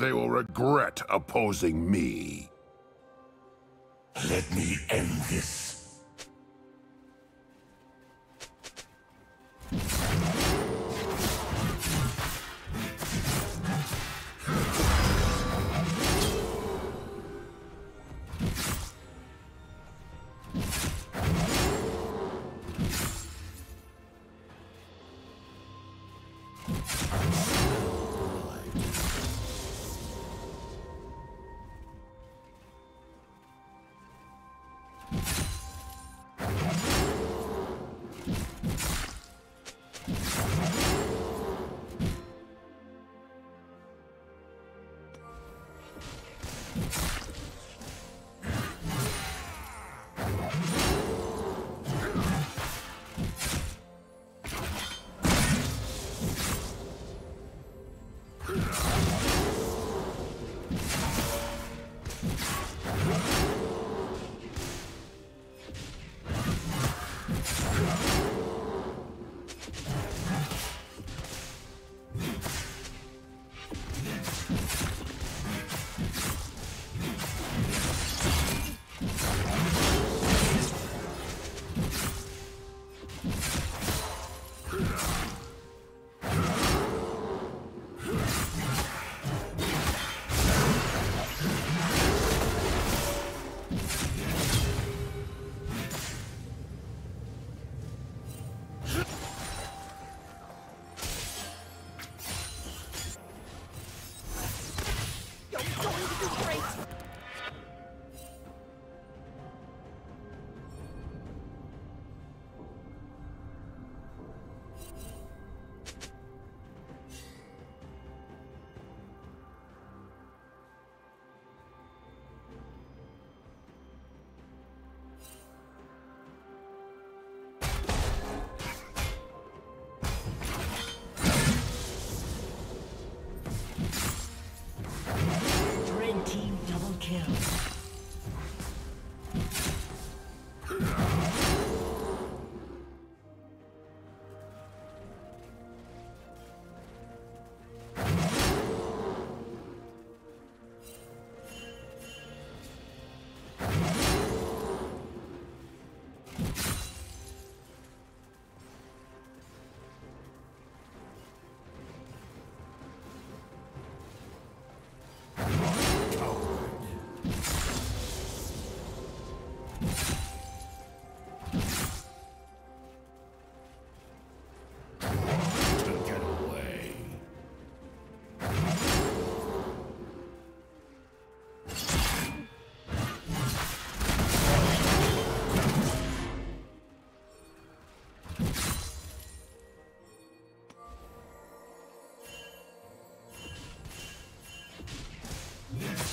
They will regret opposing me. Let me end this.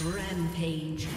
Rampage.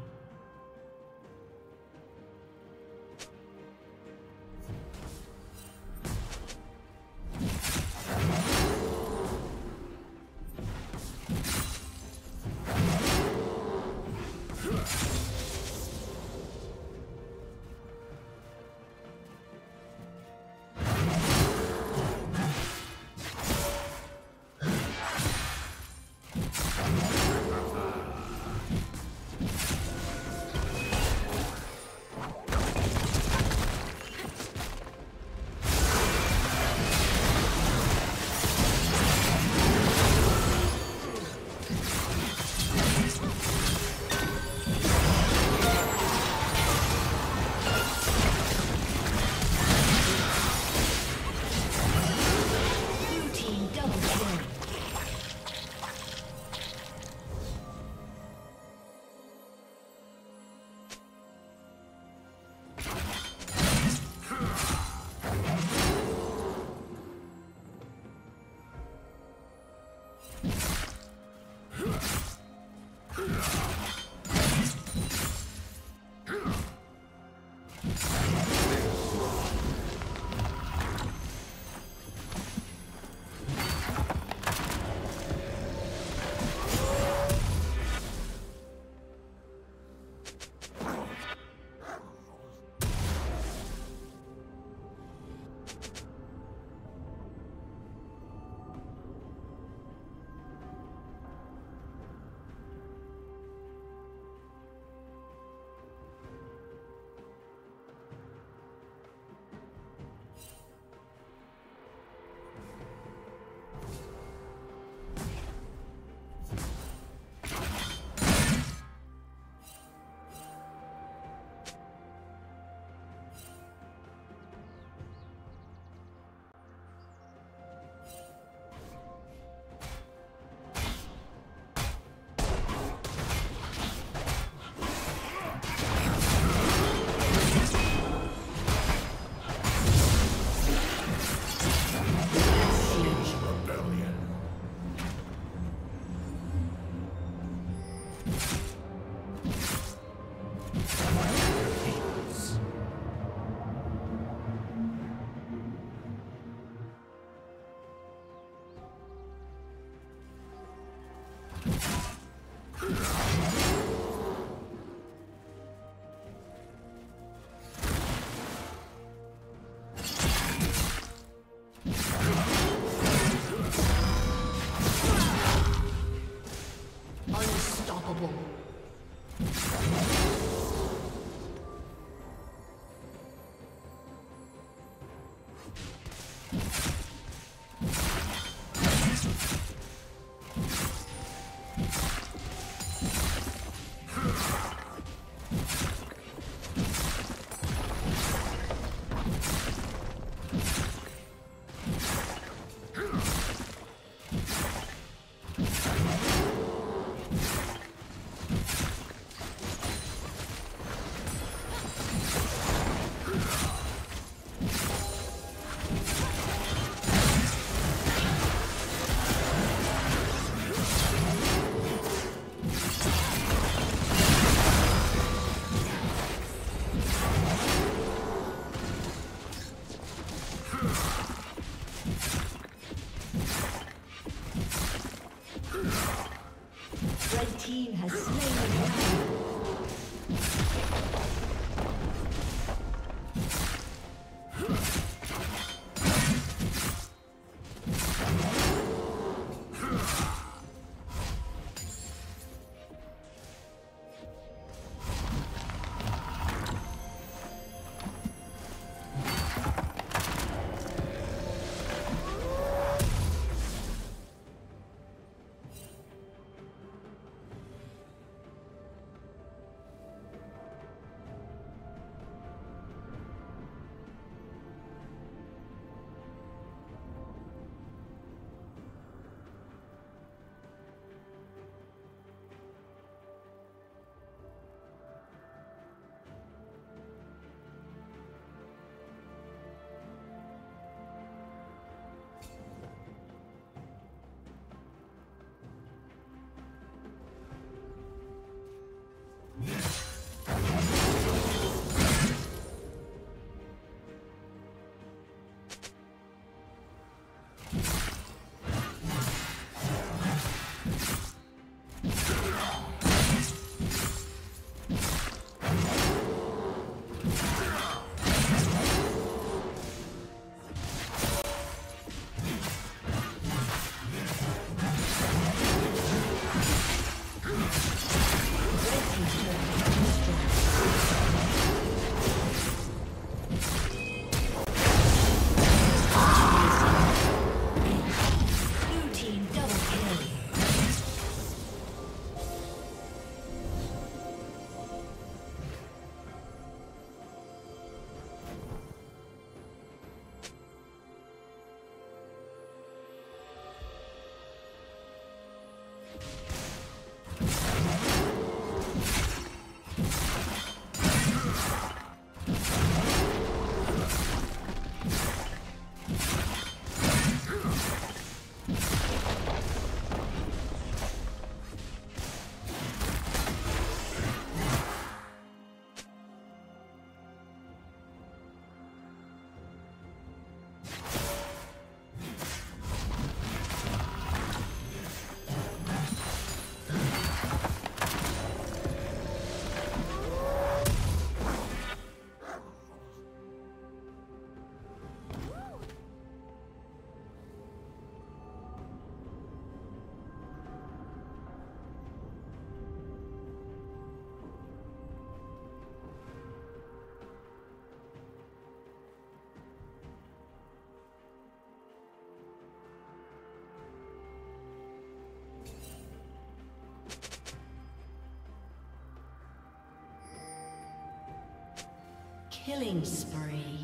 Killing spree.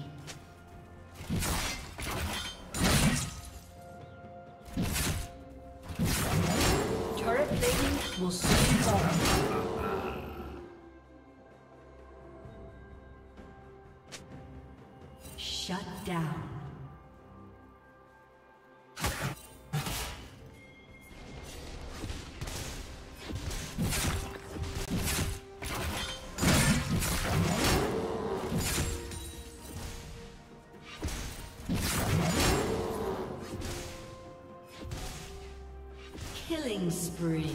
Killing spree.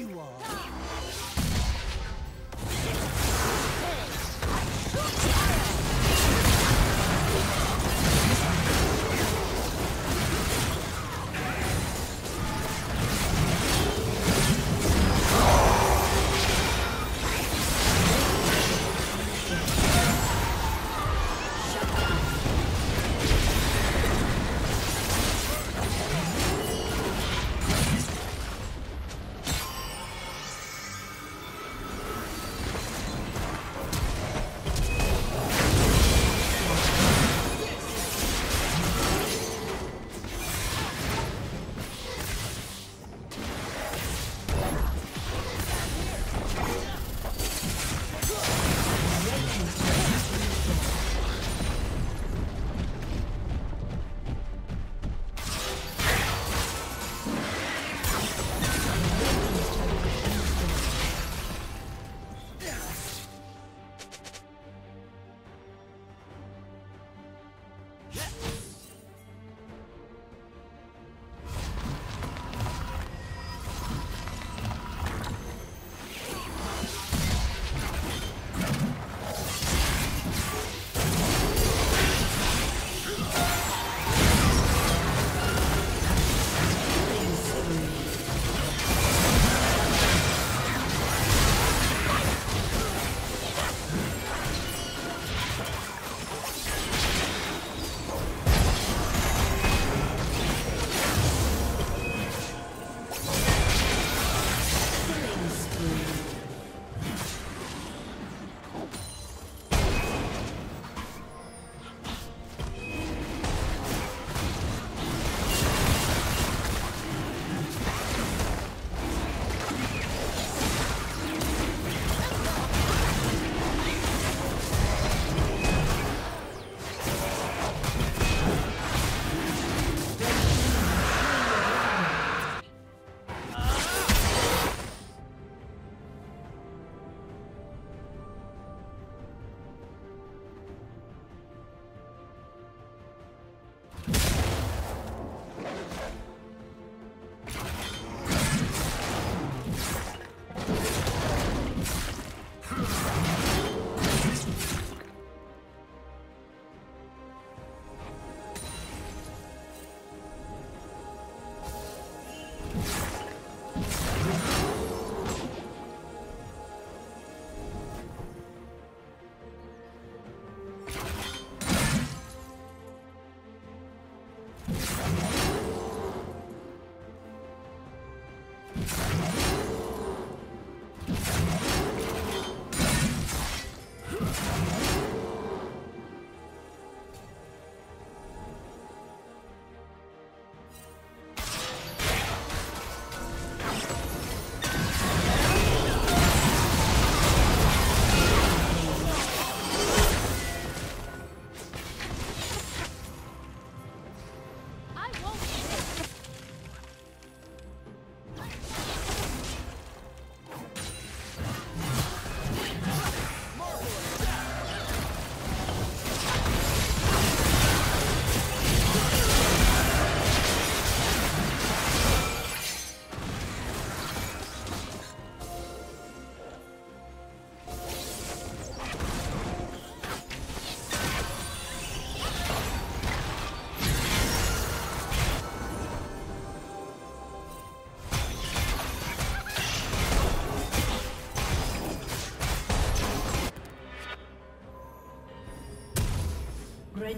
you are.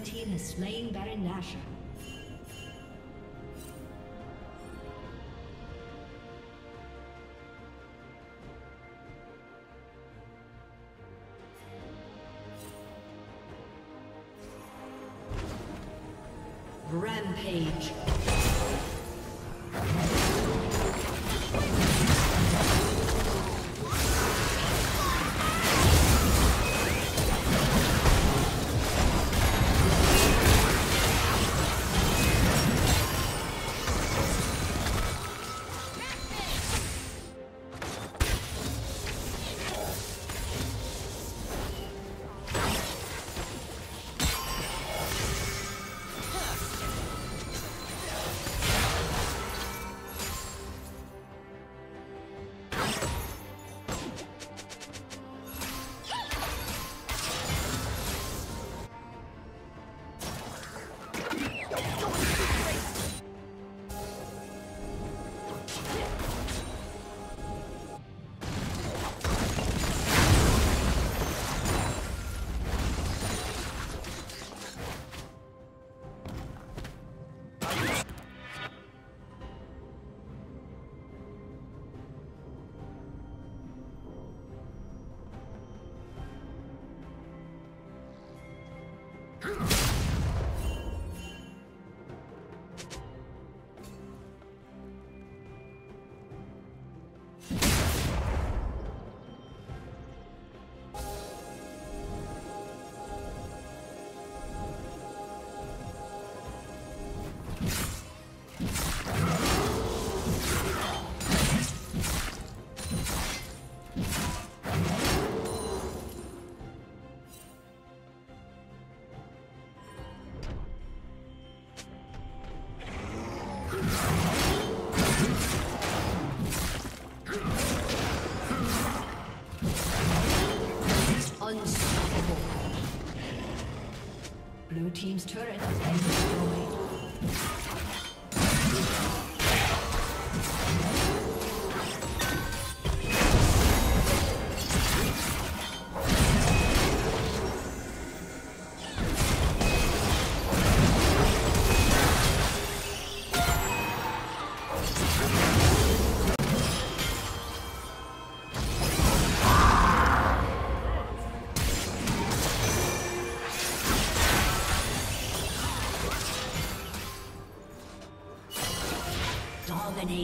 Team has slain Baron Nashor. Rampage.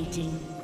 已经。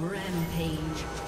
Rampage.